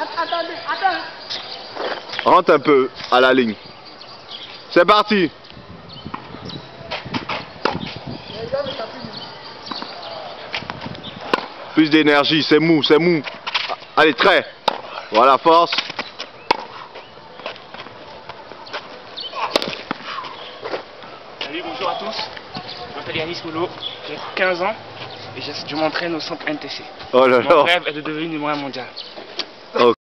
Attendez, attends. Rentre un peu à la ligne. C'est parti. Plus d'énergie, c'est mou, c'est mou. Allez, très. Voilà, force. Salut, bonjour à tous. Je m'appelle Yanis Moulo, j'ai 15 ans et je, je m'entraîne au centre NTC. Oh là Mon là. rêve est de devenir numéro 1 mondial. Okay.